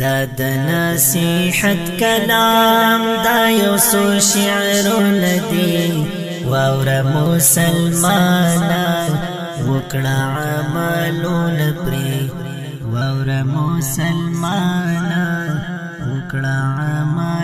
دا د نصیحت کلام دا یو سو شعر لدی واور مسلمانا وکړه عملون پری واور مسلمانا وکړه عمل